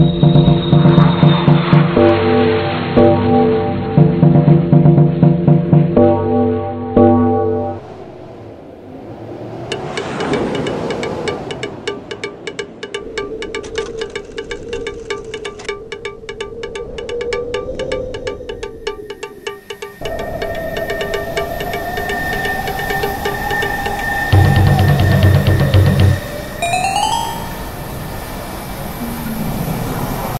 Bye.